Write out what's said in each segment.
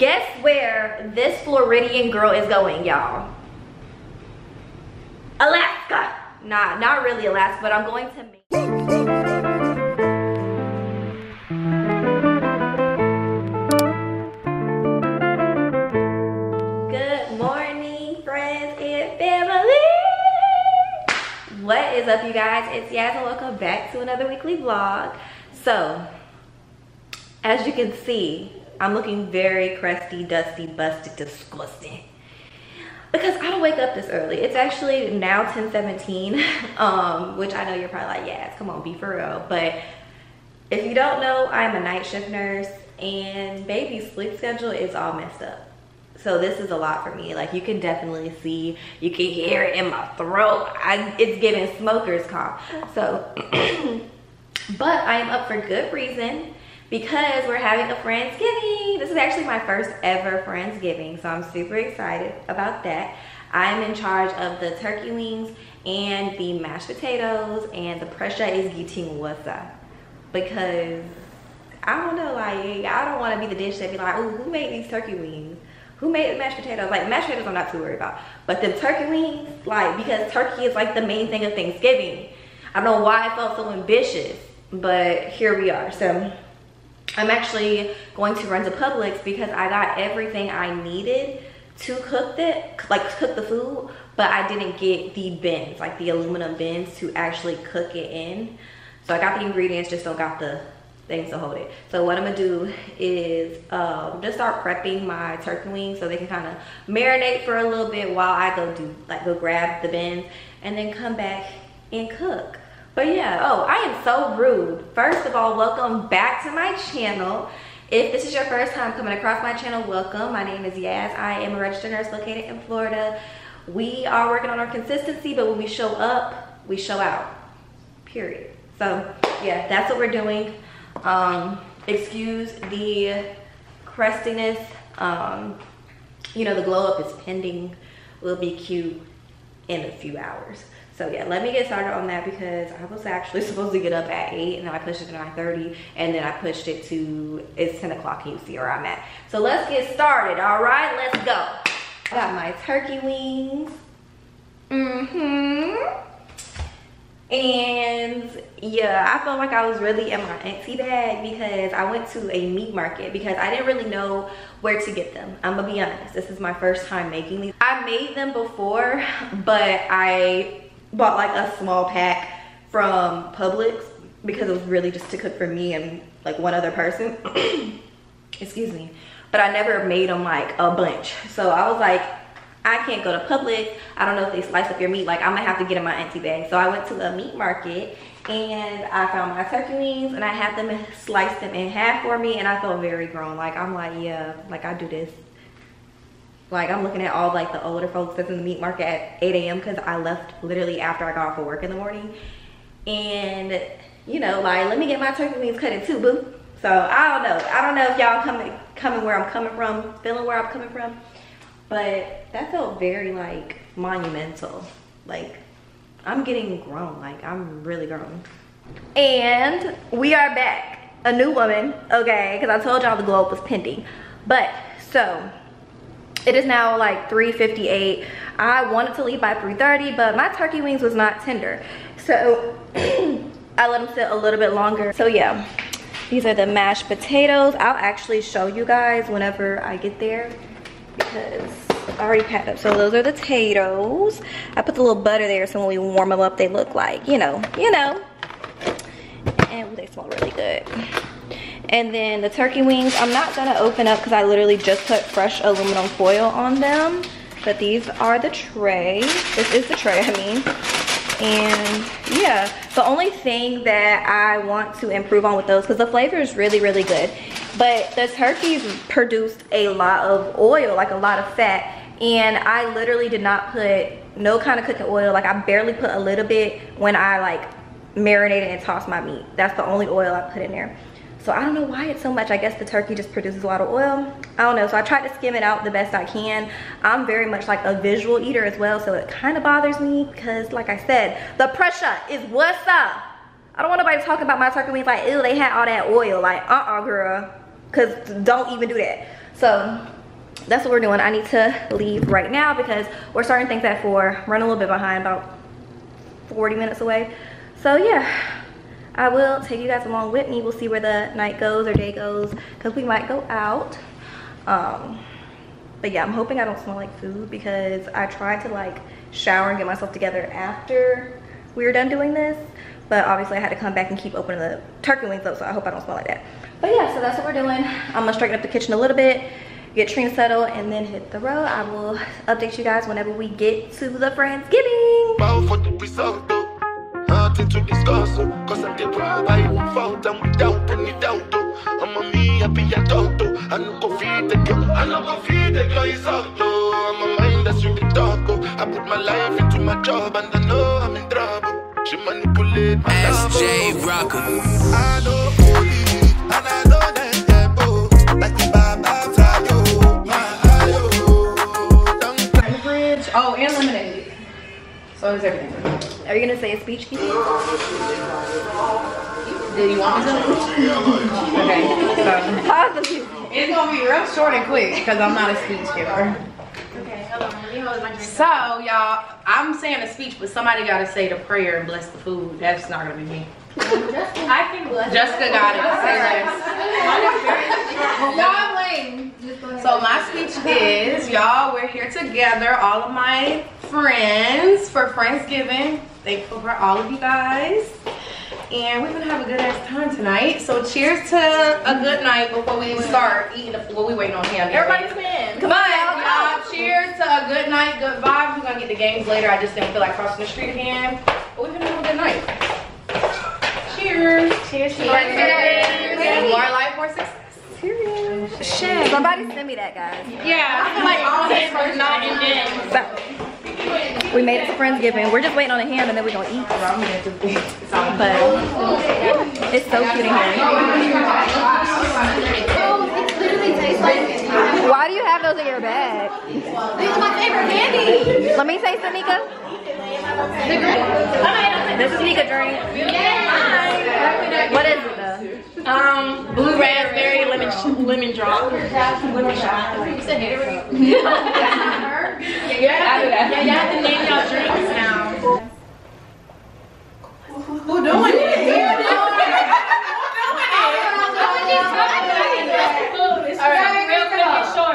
guess where this Floridian girl is going, y'all? Alaska. Nah, not really Alaska, but I'm going to Good morning, friends and family. What is up, you guys? It's Yaz and welcome back to another weekly vlog. So, as you can see, I'm looking very crusty, dusty, busted, disgusting. Because I don't wake up this early. It's actually now 10:17, um, which I know you're probably like, yes, come on, be for real. But if you don't know, I'm a night shift nurse and baby's sleep schedule is all messed up. So this is a lot for me. Like you can definitely see, you can hear it in my throat. I, it's giving smoker's cough. So, but I am up for good reason because we're having a Friendsgiving. This is actually my first ever Friendsgiving, so I'm super excited about that. I'm in charge of the turkey wings and the mashed potatoes, and the pressure is getting what's up because I don't know, like I don't want to be the dish that be like, oh, who made these turkey wings? Who made the mashed potatoes? Like mashed potatoes, I'm not too worried about, but the turkey wings, like because turkey is like the main thing of Thanksgiving. I don't know why I felt so ambitious, but here we are. So I'm actually going to run to Publix because I got everything I needed to cook it, like cook the food, but I didn't get the bins, like the aluminum bins to actually cook it in. So I got the ingredients, just don't got the things to hold it. So what I'm gonna do is um, just start prepping my turkey wings so they can kind of marinate for a little bit while I go do, like go grab the bins and then come back and cook. But yeah, oh, I am so rude. First of all, welcome back to my channel. If this is your first time coming across my channel, welcome. My name is Yaz. I am a registered nurse located in Florida. We are working on our consistency, but when we show up, we show out, period. So yeah, that's what we're doing. Um, excuse the crustiness. Um, you know, the glow up is pending. Will be cute in a few hours. So yeah, let me get started on that because I was actually supposed to get up at 8 and then I pushed it to 9.30 and then I pushed it to, it's 10 o'clock and you see where I'm at. So let's get started, all right? Let's go. I got my turkey wings. Mm-hmm. And yeah, I felt like I was really in my auntie bag because I went to a meat market because I didn't really know where to get them. I'm gonna be honest, this is my first time making these. I made them before, but I bought like a small pack from Publix because it was really just to cook for me and like one other person. Excuse me. But I never made them like a bunch. So I was like, I can't go to Publix. I don't know if they slice up your meat. Like I'm gonna have to get in my auntie bag. So I went to a meat market and I found my turkey wings and I had them slice them in half for me and I felt very grown. Like I'm like, yeah, like I do this like I'm looking at all like the older folks that's in the meat market at 8 a.m. because I left literally after I got off of work in the morning. And you know, like let me get my turkey wings cut in two, boo. So I don't know. I don't know if y'all coming coming where I'm coming from, feeling where I'm coming from. But that felt very like monumental. Like I'm getting grown. Like I'm really grown. And we are back. A new woman, okay? Because I told y'all the globe was pending. But so it is now like 3.58 i wanted to leave by 3.30 but my turkey wings was not tender. So i let them sit a little bit longer. So yeah these are the mashed potatoes. I'll actually show you guys whenever i get there because I already packed up. So those are the potatoes. I put the little butter there so when we warm them up they look like you know you know. And they smell really good and then the turkey wings, I'm not gonna open up because I literally just put fresh aluminum foil on them. But these are the tray. This is the tray, I mean. And yeah, the only thing that I want to improve on with those, because the flavor is really, really good. But the turkeys produced a lot of oil, like a lot of fat. And I literally did not put no kind of cooking oil. Like I barely put a little bit when I like marinated and tossed my meat. That's the only oil I put in there. So I don't know why it's so much. I guess the turkey just produces a lot of oil. I don't know. So I tried to skim it out the best I can. I'm very much like a visual eater as well. So it kind of bothers me because like I said, the pressure is what's up. I don't want nobody talking about my turkey wings like, ew, they had all that oil. Like, uh-uh, girl. Because don't even do that. So that's what we're doing. I need to leave right now because we're starting things at four. Run a little bit behind, about 40 minutes away. So yeah, I will take you guys along with me. We'll see where the night goes or day goes because we might go out. Um, but yeah, I'm hoping I don't smell like food because I tried to like shower and get myself together after we were done doing this. But obviously I had to come back and keep opening the turkey wings up, so I hope I don't smell like that. But yeah, so that's what we're doing. I'm gonna straighten up the kitchen a little bit, get Trina settled, and then hit the road. I will update you guys whenever we get to the Friendsgiving. Nothing to discuss, cause I did I won't fault and without any doubt. I'm a me I don't I know go feed the girl, I know go feed the girl is out I'm a mind that's really dark, I put my life into my job and I know I'm in trouble. She manipulate my SJ Rocker. I know So is everything. Are you gonna say a speech, Kiki? Do you want me to? okay, so. It's gonna be real short and quick because I'm not a speech giver. So, y'all, I'm saying a speech, but somebody got to say the prayer and bless the food. That's not going to be me. I can bless Jessica got it. Say less. Y'all lame. So my speech is, y'all, we're here together, all of my friends for Friendsgiving. Thankful for all of you guys and we're gonna have a good ass time tonight. So cheers to a good night before we start eating the food. We waiting on him. Everybody come in. Come on, y'all. Cheers to a good night, good vibes. We're gonna get the games later. I just didn't feel like crossing the street again. But we're gonna have a good night. Cheers. Cheers. Cheers. Cheers. More life, more success. Cheers. Shit. Somebody send me that, guys. Yeah, I feel like all this is not in we made it to Friendsgiving. We're just waiting on the ham and then we're gonna eat. But it's so cute in here. Why do you have those in your bag? These are my favorite candy. Let me say, Sanika. This is Nika drink. What is it though? Um, blue raspberry lemon lemon drop. Lemon shot. You said it yeah, yeah, yeah, you have to name your drinks now. Who doing it?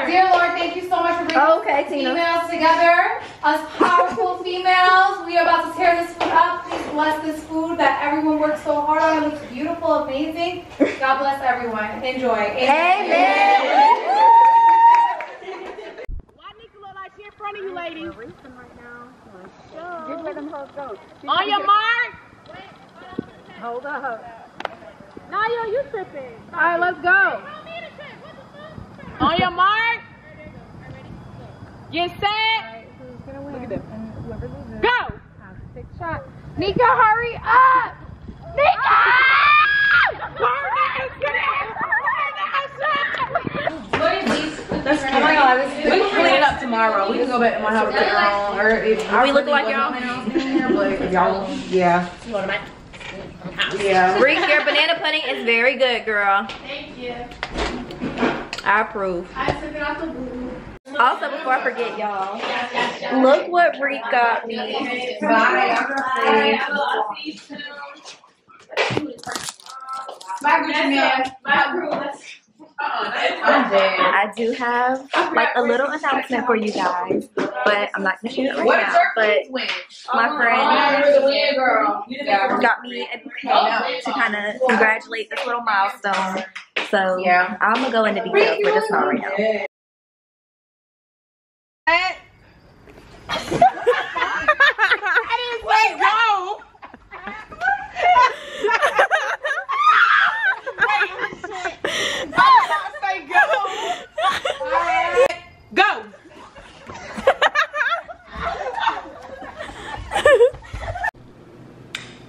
Dear Lord, thank you so much for bringing oh, okay, females together. Us powerful females. We are about to tear this food up. Please bless this food that everyone worked so hard on. It looks beautiful, amazing. God bless everyone. Enjoy. Amen. Amen. front of you, ladies. Get where them hoes go. On your mark. Hold up. Naya, you tripping. All right, let's go. On your mark. Get set. Look at them. Go. Take shot. Nika, hurry up. Nika! What is these? Oh my god, we can clean it up tomorrow. We can go back to my house later on. Or if we look like y'all. But y'all, yeah. You want to Yeah. Reek, your banana pudding is very good, girl. Thank you. I approve. I took it off the blue. Also, before I forget, y'all, look what Reek got me. Bye. Bye, Gucci man. Bye, I do have like a little announcement for you guys, but I'm not gonna share it right now. But my oh, friend got me a bouquet to kind of congratulate this little milestone. So yeah, I'm gonna go into details, but just not right now. I didn't say no. Go!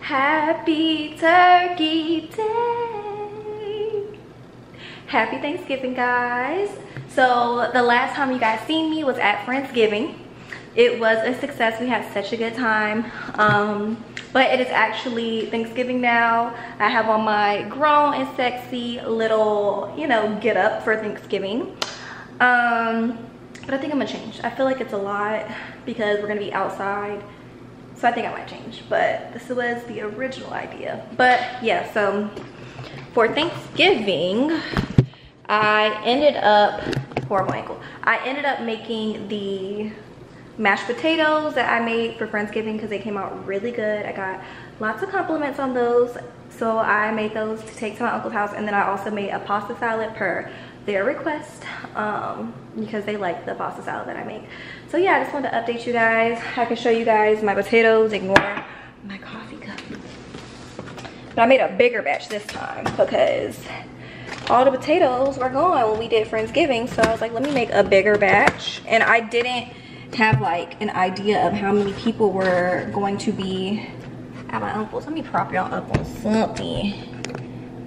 Happy Turkey Day! Happy Thanksgiving, guys. So the last time you guys seen me was at Friendsgiving. It was a success. We had such a good time. Um, but it is actually Thanksgiving now. I have on my grown and sexy little, you know, get up for Thanksgiving. Um, but I think I'm gonna change. I feel like it's a lot because we're gonna be outside. So I think I might change, but this was the original idea. But yeah, so for Thanksgiving, I ended up, horrible ankle. I ended up making the mashed potatoes that I made for Friendsgiving because they came out really good. I got lots of compliments on those. So I made those to take to my uncle's house. And then I also made a pasta salad per their request um, because they like the pasta salad that I make. So yeah, I just wanted to update you guys. I can show you guys my potatoes, ignore my coffee cup. But I made a bigger batch this time because all the potatoes were gone when we did Friendsgiving. So I was like, let me make a bigger batch. And I didn't have like an idea of how many people were going to be at my uncle's. Let me prop y'all up on something.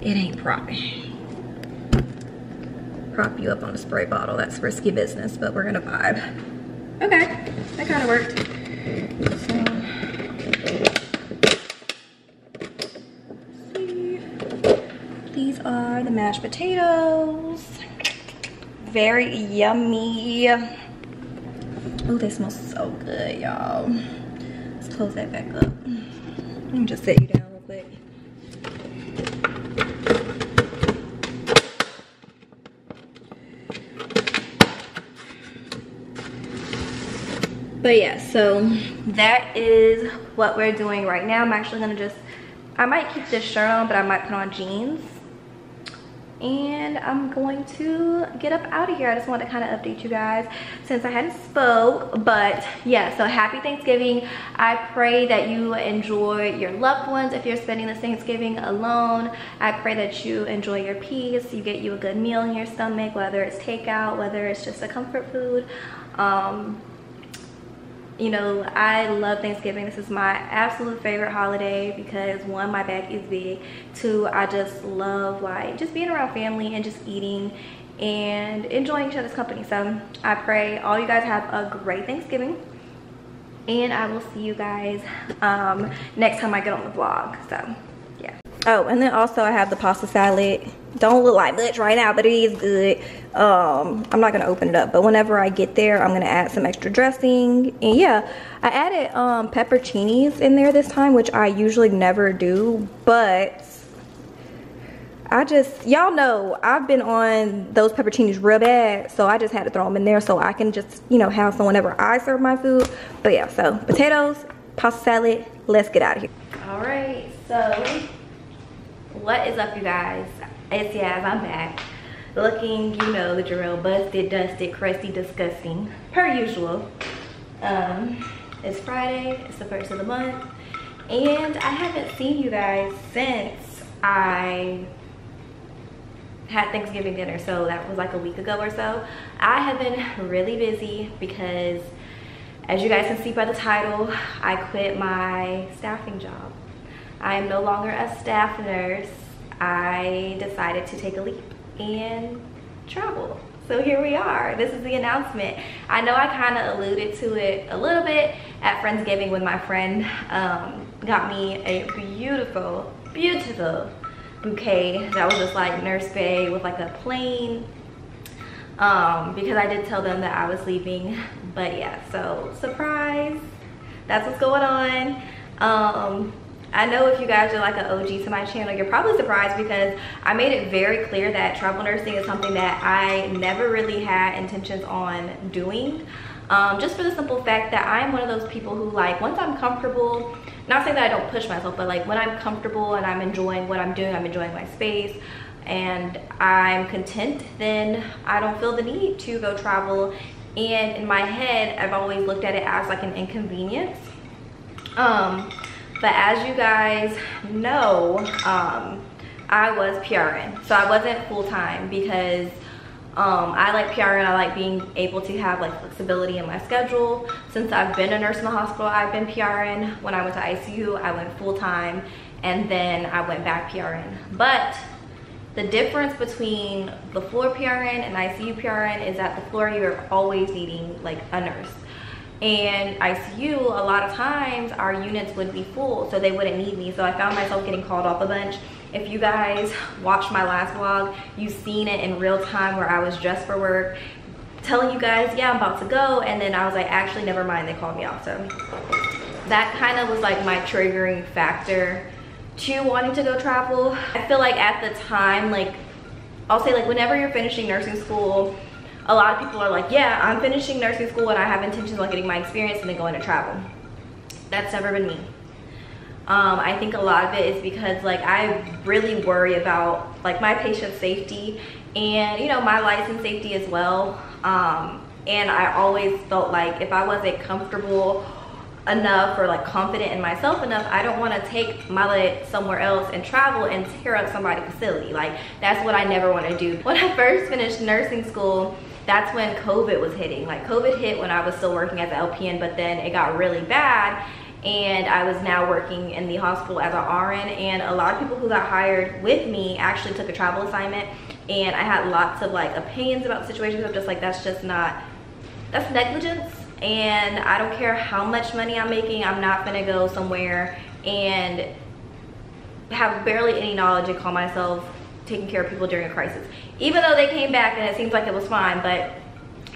It ain't propping prop you up on a spray bottle. That's risky business, but we're gonna vibe. Okay, that kind of worked. So, these are the mashed potatoes. Very yummy. Oh, they smell so good, y'all. Let's close that back up. Let me just sit you down real quick. but yeah so that is what we're doing right now i'm actually gonna just i might keep this shirt on but i might put on jeans and i'm going to get up out of here. I just wanted to kind of update you guys since i hadn't spoke but yeah so happy thanksgiving. I pray that you enjoy your loved ones if you're spending this thanksgiving alone. I pray that you enjoy your peace you get you a good meal in your stomach whether it's takeout whether it's just a comfort food. Um, you know i love thanksgiving. This is my absolute favorite holiday because one my back is big. Two i just love like just being around family and just eating and enjoying each other's company. So i pray all you guys have a great thanksgiving and i will see you guys um, next time i get on the vlog. So oh and then also i have the pasta salad don't look like much right now but it is good um i'm not gonna open it up but whenever i get there i'm gonna add some extra dressing and yeah i added um pepperoncinis in there this time which i usually never do but I just, y'all know I've been on those pepperoncinis real bad, so I just had to throw them in there so I can just, you know, have some whenever I serve my food. But yeah, so potatoes, pasta salad, let's get out of here. All right, so what is up, you guys? It's Yaz, I'm back. Looking, you know, the drill, busted, dusted, crusty, disgusting, per usual. Um, it's Friday, it's the first of the month, and I haven't seen you guys since I had Thanksgiving dinner, so that was like a week ago or so. I have been really busy because as you guys can see by the title, I quit my staffing job. I am no longer a staff nurse. I decided to take a leap and travel. So here we are. This is the announcement. I know I kind of alluded to it a little bit at Friendsgiving when my friend um, got me a beautiful, beautiful bouquet that was just like Nurse Bay with like a plane um, because I did tell them that I was leaving. But yeah, so surprise. That's what's going on. Um, I know if you guys are like an OG to my channel, you're probably surprised because I made it very clear that travel nursing is something that I never really had intentions on doing. Um, just for the simple fact that I'm one of those people who like, once I'm comfortable, not saying that I don't push myself, but like when I'm comfortable and I'm enjoying what I'm doing, I'm enjoying my space, and I'm content, then I don't feel the need to go travel. And in my head, I've always looked at it as like an inconvenience. Um, but as you guys know, um, I was PRN. So I wasn't full-time because um, I like PRN. I like being able to have like flexibility in my schedule. Since I've been a nurse in the hospital, I've been PRN. When I went to ICU, I went full-time and then I went back PRN. But the difference between the floor PRN and ICU PRN is that the floor you're always needing like a nurse and ICU, a lot of times our units would be full, so they wouldn't need me. So I found myself getting called off a bunch. If you guys watched my last vlog, you've seen it in real time where I was dressed for work, telling you guys, yeah, I'm about to go. And then I was like, actually, never mind, they called me off. So that kind of was like my triggering factor to wanting to go travel. I feel like at the time, like, I'll say like whenever you're finishing nursing school, a lot of people are like, yeah, I'm finishing nursing school and I have intentions on getting my experience and then going to travel. That's never been me. Um, I think a lot of it is because like I really worry about like my patient safety and you know my license safety as well. Um, and I always felt like if I wasn't comfortable enough or like confident in myself enough, I don't want to take my leg somewhere else and travel and tear up somebody's facility. Like that's what I never want to do. When I first finished nursing school, that's when COVID was hitting. Like COVID hit when I was still working as an LPN, but then it got really bad and I was now working in the hospital as an RN and a lot of people who got hired with me actually took a travel assignment and I had lots of like opinions about situations of just like that's just not that's negligence and I don't care how much money I'm making I'm not gonna go somewhere and have barely any knowledge and call myself taking care of people during a crisis. Even though they came back and it seems like it was fine but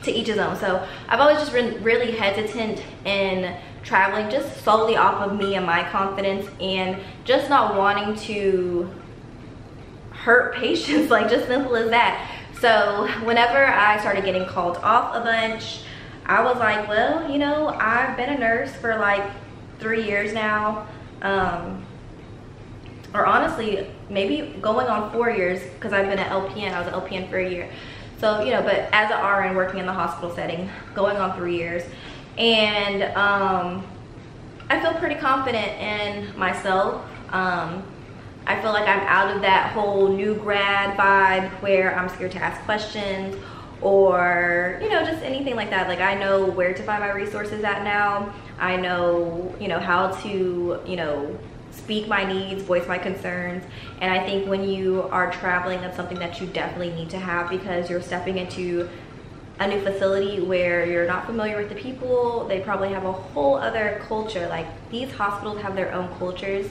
to each his own. So I've always just been really hesitant in traveling just solely off of me and my confidence and just not wanting to hurt patients like just simple as that. So whenever i started getting called off a bunch i was like well you know i've been a nurse for like three years now um, or honestly maybe going on four years because i've been an lpn i was an lpn for a year. So you know but as an rn working in the hospital setting going on three years. And um, I feel pretty confident in myself. Um, I feel like I'm out of that whole new grad vibe where I'm scared to ask questions or you know just anything like that. Like i know where to find my resources at now. I know you know how to you know speak my needs voice my concerns. And i think when you are traveling that's something that you definitely need to have because you're stepping into a new facility where you're not familiar with the people. They probably have a whole other culture. Like these hospitals have their own cultures.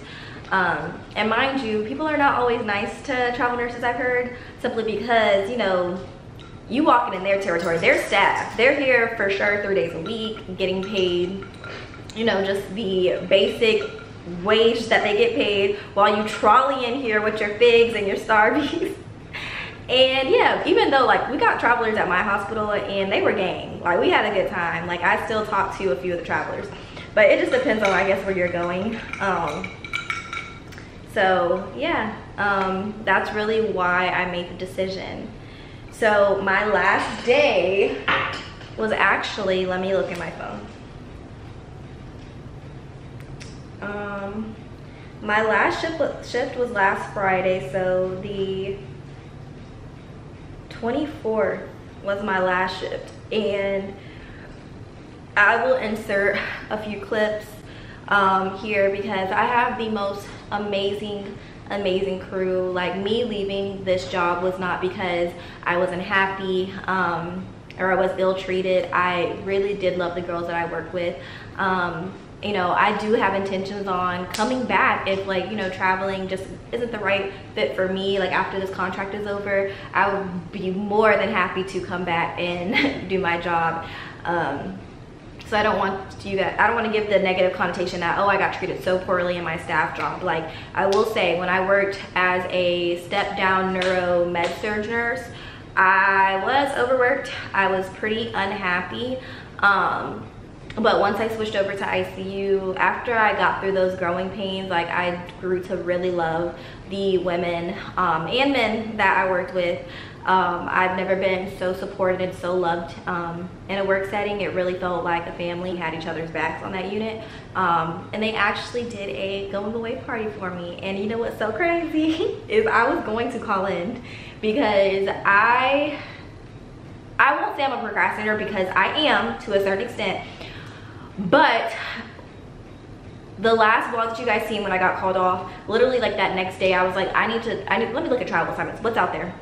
Um, and mind you people are not always nice to travel nurses i've heard simply because you know you walking in their territory their staff they're here for sure three days a week getting paid you know just the basic wage that they get paid while you trolley in here with your figs and your starbies and yeah even though like we got travelers at my hospital and they were gang. Like we had a good time. Like i still talk to a few of the travelers. But it just depends on i guess where you're going. Um so yeah um that's really why i made the decision. So my last day was actually let me look at my phone um my last shift shift was last friday so the 24th was my last shift. And I will insert a few clips um, here because I have the most amazing amazing crew. Like me leaving this job was not because I wasn't happy um, or I was ill treated I really did love the girls that I worked with. Um, you know i do have intentions on coming back if like you know traveling just isn't the right fit for me like after this contract is over i would be more than happy to come back and do my job. Um, so i don't want you guys i don't want to give the negative connotation that oh i got treated so poorly in my staff job. Like i will say when i worked as a step down neuro med surg nurse i was overworked. I was pretty unhappy. Um, but once I switched over to ICU, after I got through those growing pains, like I grew to really love the women um, and men that I worked with. Um, I've never been so supported and so loved um, in a work setting. It really felt like a family had each other's backs on that unit. Um, and they actually did a going away party for me. And you know what's so crazy is I was going to call in because I, I won't say I'm a procrastinator because I am to a certain extent but the last vlog that you guys seen when I got called off, literally like that next day, I was like, I need to, I need, let me look at travel assignments. What's out there?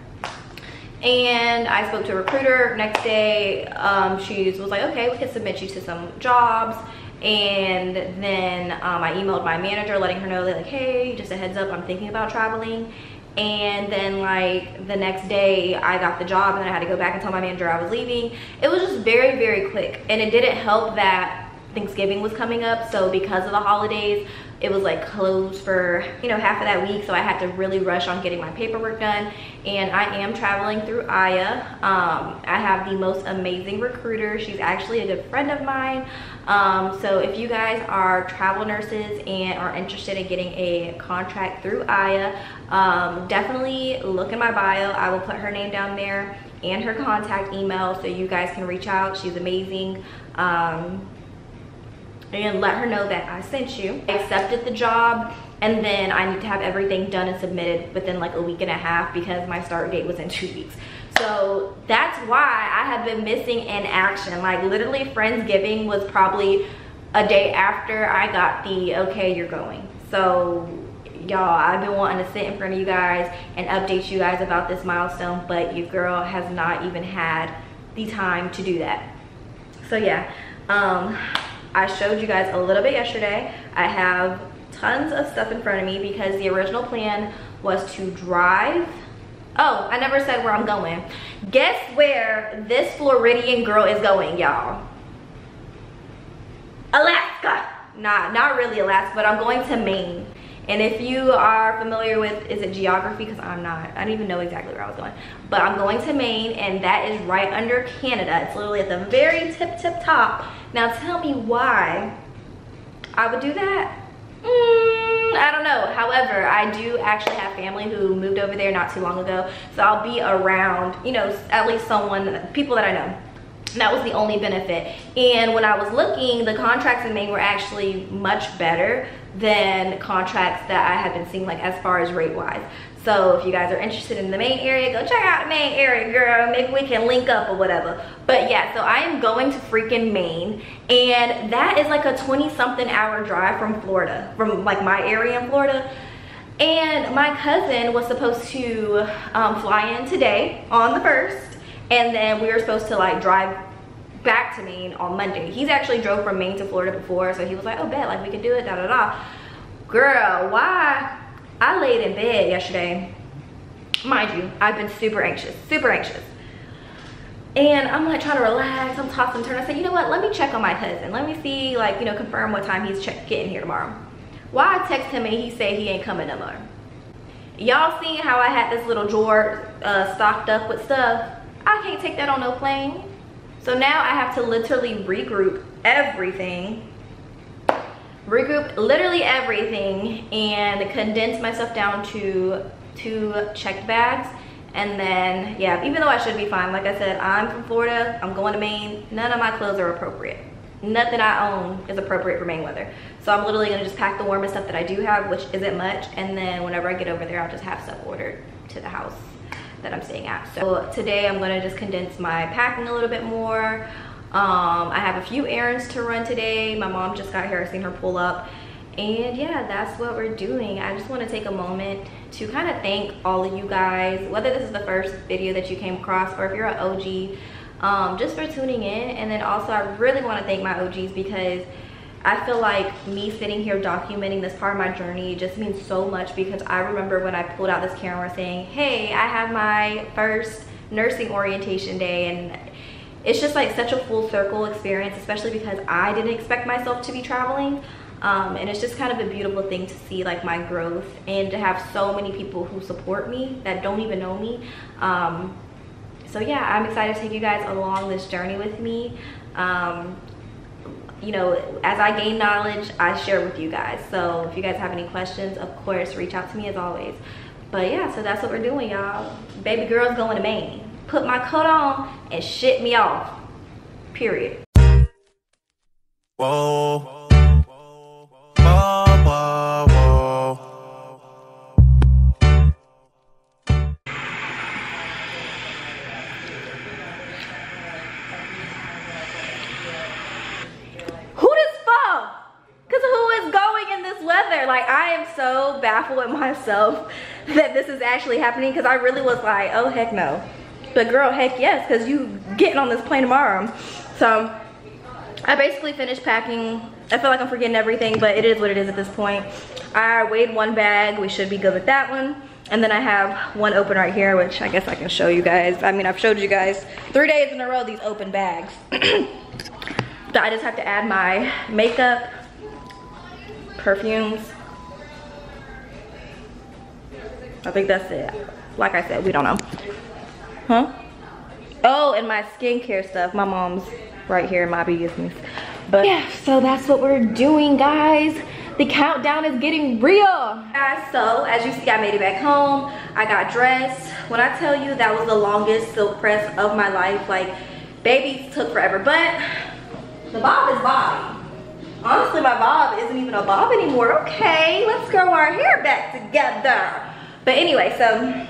And I spoke to a recruiter next day. Um, she was like, okay, we can submit you to some jobs. And then um, I emailed my manager letting her know that like, hey, just a heads up, I'm thinking about traveling. and then like the next day I got the job and then I had to go back and tell my manager I was leaving. It was just very, very quick and it didn't help that Thanksgiving was coming up. So because of the holidays, it was like closed for, you know, half of that week. So I had to really rush on getting my paperwork done. And I am traveling through Aya. Um, I have the most amazing recruiter. She's actually a good friend of mine. Um, so if you guys are travel nurses and are interested in getting a contract through Aya, um, definitely look in my bio. I will put her name down there and her contact email so you guys can reach out. She's amazing. And let her know that I sent you. I accepted the job and then I need to have everything done and submitted within like a week and a half because my start date was in two weeks. So that's why I have been missing in action. Like literally Friendsgiving was probably a day after I got the okay, you're going. So y'all, I've been wanting to sit in front of you guys and update you guys about this milestone, but your girl has not even had the time to do that. So yeah, um, I showed you guys a little bit yesterday. I have tons of stuff in front of me because the original plan was to drive Oh, I never said where I'm going. Guess where this Floridian girl is going, y'all? Alaska. Not, not really Alaska, but I'm going to Maine. And if you are familiar with, is it geography? Because I'm not. I don't even know exactly where I was going. But I'm going to Maine, and that is right under Canada. It's literally at the very tip, tip top. Now tell me why I would do that. Mm, I don't know. However, I do actually have family who moved over there not too long ago. So I'll be around, you know, at least someone, people that I know. That was the only benefit. And when I was looking, the contracts in Maine were actually much better than contracts that I have been seeing like as far as rate wise. So if you guys are interested in the Maine area, go check out the Maine area, girl. Maybe we can link up or whatever. But yeah, so I am going to freaking Maine. And that is like a 20 something hour drive from Florida, from like my area in Florida. And my cousin was supposed to um, fly in today on the first. And then we were supposed to like drive back to Maine on Monday. He's actually drove from Maine to Florida before. So he was like, oh, bet, like we can do it, da da da. Girl, why I laid in bed yesterday. Mind you, I've been super anxious, super anxious. And I'm like trying to relax, I'm tossing turn. I said, you know what, let me check on my cousin. Let me see, like, you know, confirm what time he's getting here tomorrow. Why I text him and he said he ain't coming no more. Y'all seen how I had this little drawer uh, stocked up with stuff? I can't take that on no plane. So now I have to literally regroup everything. Regroup literally everything and condense myself down to two checked bags. And then yeah even though i should be fine like i said i'm from florida. I'm going to maine. None of my clothes are appropriate. Nothing i own is appropriate for maine weather. So i'm literally gonna just pack the warmest stuff that i do have which isn't much. And then whenever i get over there i'll just have stuff ordered to the house that i'm staying at so today i'm gonna just condense my packing a little bit more um, I have a few errands to run today. My mom just got here. I seen her pull up. And yeah, that's what we're doing. I just want to take a moment to kind of thank all of you guys, whether this is the first video that you came across or if you're an OG, um, just for tuning in. And then also I really want to thank my OGs because I feel like me sitting here documenting this part of my journey just means so much because I remember when I pulled out this camera saying, hey, I have my first nursing orientation day and it's just like such a full circle experience, especially because I didn't expect myself to be traveling. Um, and it's just kind of a beautiful thing to see like my growth and to have so many people who support me that don't even know me. Um, so yeah, I'm excited to take you guys along this journey with me. Um, you know, as I gain knowledge, I share with you guys. So if you guys have any questions, of course, reach out to me as always. But yeah, so that's what we're doing, y'all. Baby girl's going to Maine put my coat on and shit me off. Period. Whoa. Baffled with myself that this is actually happening because I really was like, oh heck no. But girl, heck yes, because you getting on this plane tomorrow. So I basically finished packing. I feel like I'm forgetting everything, but it is what it is at this point. I weighed one bag. We should be good with that one. And then I have one open right here, which I guess I can show you guys. I mean, I've showed you guys three days in a row these open bags. but I just have to add my makeup, perfumes. I think that's it. Like I said, we don't know. Huh? Oh, and my skincare stuff. My mom's right here in my business. But yeah, so that's what we're doing, guys. The countdown is getting real. Guys, so as you see, I made it back home. I got dressed. When I tell you that was the longest silk press of my life, like babies took forever, but the bob is bob. Honestly, my bob isn't even a bob anymore. Okay, let's grow our hair back together. But anyway, so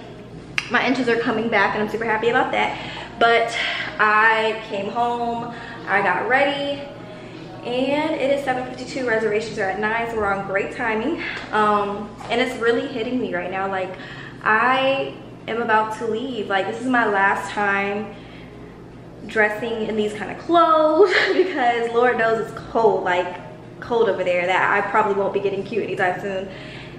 my inches are coming back and I'm super happy about that. But I came home, I got ready, and it is 7.52 reservations are at 9 so we're on great timing. Um, and it's really hitting me right now like i am about to leave. Like this is my last time dressing in these kind of clothes because lord knows it's cold like cold over there that i probably won't be getting cute anytime soon.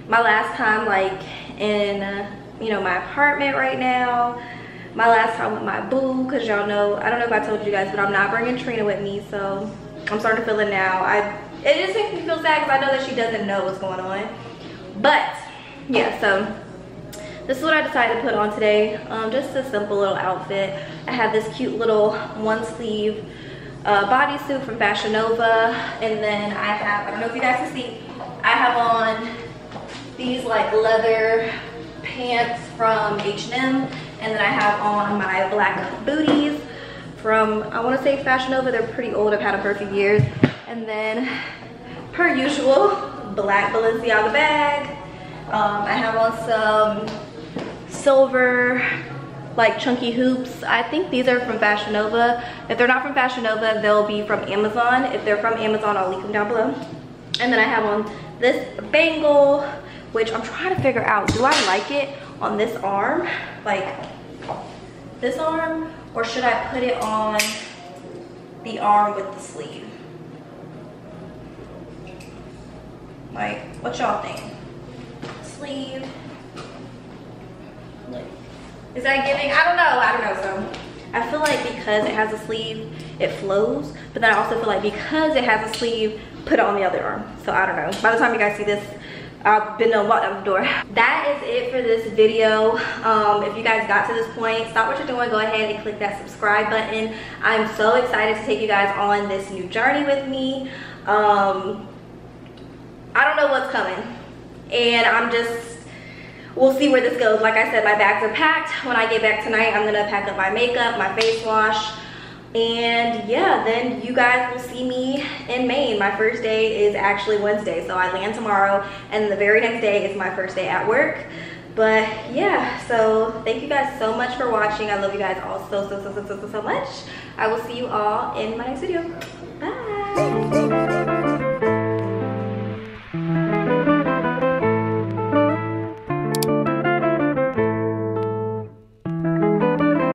My last time like in uh, you know my apartment right now my last time with my boo because y'all know i don't know if i told you guys but i'm not bringing trina with me so I'm starting to feel it now. I it just makes me feel sad because I know that she doesn't know what's going on. But yeah, so this is what I decided to put on today. Um, just a simple little outfit. I have this cute little one sleeve uh, bodysuit from Fashion Nova. And then I have, I don't know if you guys can see, I have on these like leather pants from H&M. And then I have on my black booties from, I wanna say Fashion Nova. They're pretty old, I've had them for a few years. And then, per usual, black Balenciaga bag. Um, I have on some silver, like chunky hoops. I think these are from Fashion Nova. If they're not from Fashion Nova, they'll be from Amazon. If they're from Amazon, I'll link them down below. And then I have on this bangle, which I'm trying to figure out, do I like it on this arm? Like this arm or should I put it on the arm with the sleeve? Like, what y'all think? Sleeve. Is that giving? I don't know. I don't know. So I feel like because it has a sleeve, it flows. But then I also feel like because it has a sleeve, put it on the other arm. So I don't know. By the time you guys see this, I've been walked out the door. That is it for this video. Um, if you guys got to this point, stop what you're doing, go ahead and click that subscribe button. I'm so excited to take you guys on this new journey with me. Um, I don't know what's coming. And I'm just, we'll see where this goes. Like I said, my bags are packed. When I get back tonight, I'm gonna pack up my makeup, my face wash, and yeah then you guys will see me in maine. My first day is actually wednesday so i land tomorrow and the very next day is my first day at work. But yeah so thank you guys so much for watching. I love you guys all so so so so so so, much. I will see you all in my next video. Bye